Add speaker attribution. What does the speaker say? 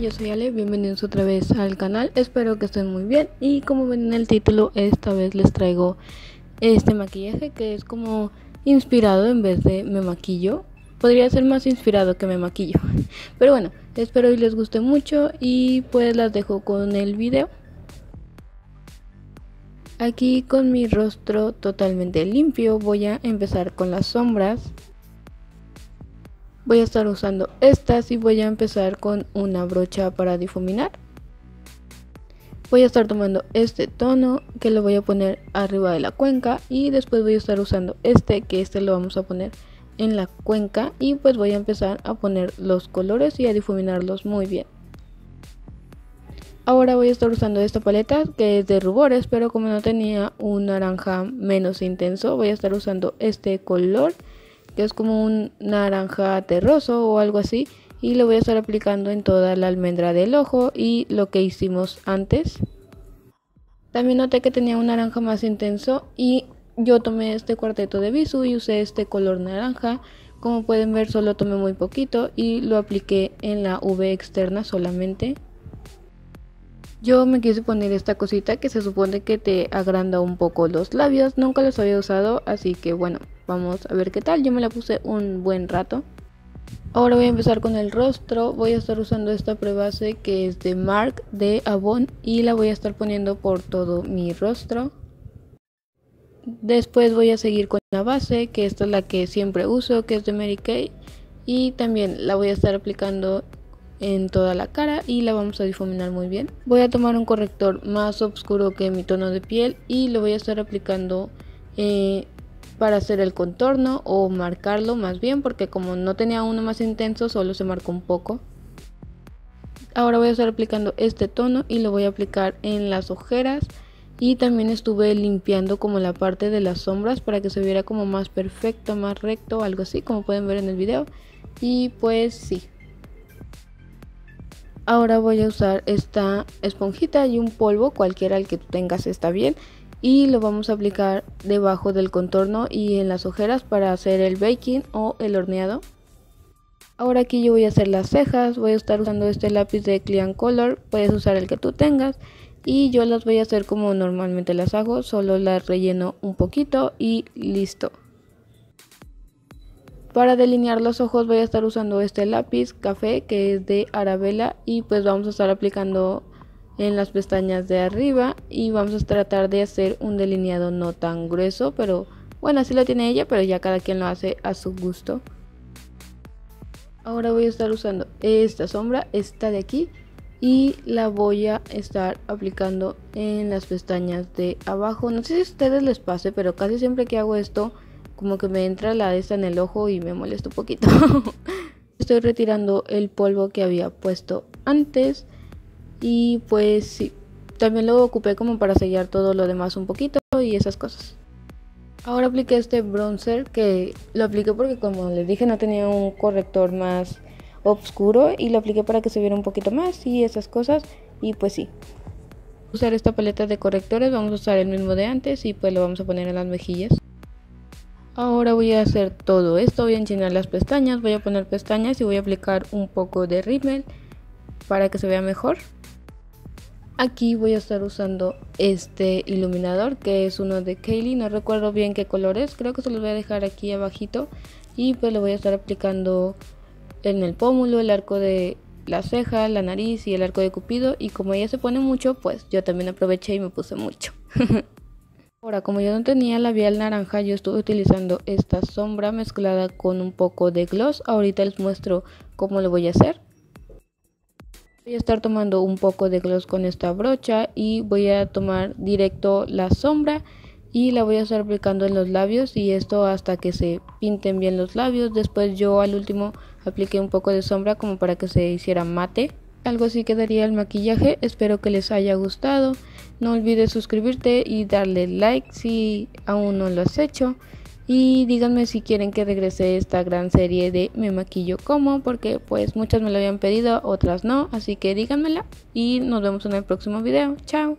Speaker 1: yo soy Ale, bienvenidos otra vez al canal, espero que estén muy bien y como ven en el título esta vez les traigo este maquillaje que es como inspirado en vez de me maquillo, podría ser más inspirado que me maquillo, pero bueno, espero y les guste mucho y pues las dejo con el video. Aquí con mi rostro totalmente limpio voy a empezar con las sombras voy a estar usando estas y voy a empezar con una brocha para difuminar. Voy a estar tomando este tono que lo voy a poner arriba de la cuenca y después voy a estar usando este que este lo vamos a poner en la cuenca y pues voy a empezar a poner los colores y a difuminarlos muy bien. Ahora voy a estar usando esta paleta que es de rubores pero como no tenía un naranja menos intenso voy a estar usando este color que es como un naranja terroso o algo así y lo voy a estar aplicando en toda la almendra del ojo y lo que hicimos antes. También noté que tenía un naranja más intenso y yo tomé este cuarteto de Bisu y usé este color naranja. Como pueden ver solo tomé muy poquito y lo apliqué en la V externa solamente. Yo me quise poner esta cosita que se supone que te agranda un poco los labios. Nunca los había usado, así que bueno, vamos a ver qué tal. Yo me la puse un buen rato. Ahora voy a empezar con el rostro. Voy a estar usando esta prebase que es de Mark de Avon y la voy a estar poniendo por todo mi rostro. Después voy a seguir con la base, que esta es la que siempre uso, que es de Mary Kay. Y también la voy a estar aplicando en toda la cara y la vamos a difuminar muy bien. Voy a tomar un corrector más oscuro que mi tono de piel y lo voy a estar aplicando eh, para hacer el contorno o marcarlo más bien porque como no tenía uno más intenso solo se marcó un poco. Ahora voy a estar aplicando este tono y lo voy a aplicar en las ojeras y también estuve limpiando como la parte de las sombras para que se viera como más perfecto, más recto, algo así como pueden ver en el video. Y pues sí, Ahora voy a usar esta esponjita y un polvo, cualquiera el que tú tengas está bien. Y lo vamos a aplicar debajo del contorno y en las ojeras para hacer el baking o el horneado. Ahora aquí yo voy a hacer las cejas, voy a estar usando este lápiz de Clean Color, puedes usar el que tú tengas. Y yo las voy a hacer como normalmente las hago, solo las relleno un poquito y listo. Para delinear los ojos voy a estar usando este lápiz café que es de Arabella y pues vamos a estar aplicando en las pestañas de arriba y vamos a tratar de hacer un delineado no tan grueso pero bueno así lo tiene ella pero ya cada quien lo hace a su gusto. Ahora voy a estar usando esta sombra, esta de aquí y la voy a estar aplicando en las pestañas de abajo. No sé si a ustedes les pase pero casi siempre que hago esto como que me entra la de esta en el ojo y me molesta un poquito. Estoy retirando el polvo que había puesto antes y pues sí, también lo ocupé como para sellar todo lo demás un poquito y esas cosas. Ahora apliqué este bronzer que lo apliqué porque como les dije no tenía un corrector más oscuro y lo apliqué para que se viera un poquito más y esas cosas y pues sí. Usar esta paleta de correctores, vamos a usar el mismo de antes y pues lo vamos a poner en las mejillas. Ahora voy a hacer todo esto, voy a enchinar las pestañas, voy a poner pestañas y voy a aplicar un poco de rímel para que se vea mejor. Aquí voy a estar usando este iluminador que es uno de Kaylee, no recuerdo bien qué color es, creo que se los voy a dejar aquí abajito y pues lo voy a estar aplicando en el pómulo, el arco de la ceja, la nariz y el arco de cupido y como ella se pone mucho pues yo también aproveché y me puse mucho. Ahora, como yo no tenía labial naranja, yo estuve utilizando esta sombra mezclada con un poco de gloss. Ahorita les muestro cómo lo voy a hacer. Voy a estar tomando un poco de gloss con esta brocha y voy a tomar directo la sombra y la voy a estar aplicando en los labios y esto hasta que se pinten bien los labios. Después yo al último apliqué un poco de sombra como para que se hiciera mate. Algo así quedaría el maquillaje, espero que les haya gustado. No olvides suscribirte y darle like si aún no lo has hecho. Y díganme si quieren que regrese esta gran serie de Me maquillo como, porque pues muchas me lo habían pedido, otras no. Así que díganmela y nos vemos en el próximo video. Chao.